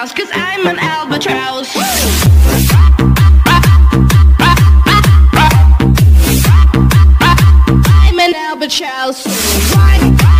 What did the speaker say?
house, cause I'm an albatross. I'm an albatross. Why